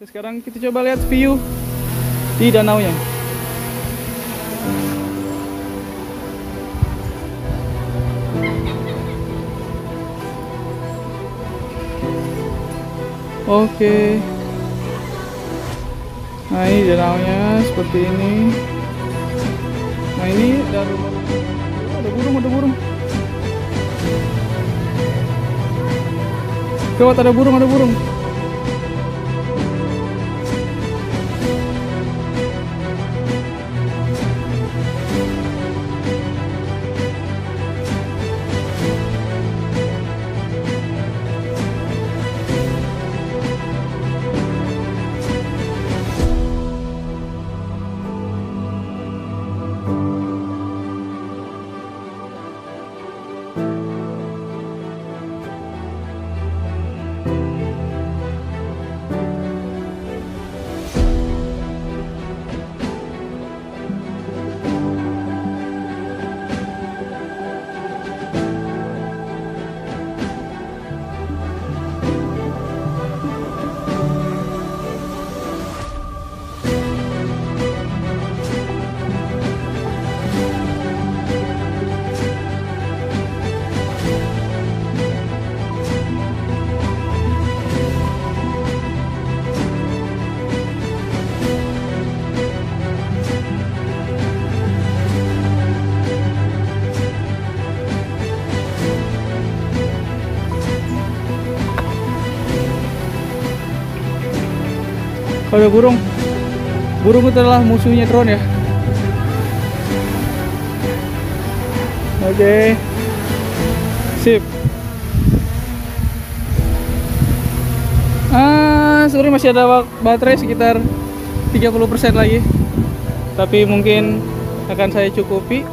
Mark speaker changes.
Speaker 1: Sekarang kita coba lihat view di danau nya. Oke. Nah ini danaunya seperti ini. Nah ini ada ada burung, ada burung. Gawat ada burung, ada burung. Kalau burung, burung itu adalah musuhnya drone ya. Oke, sip. Ah, sebenarnya masih ada baterai sekitar 30% lagi. Tapi mungkin akan saya cukupi.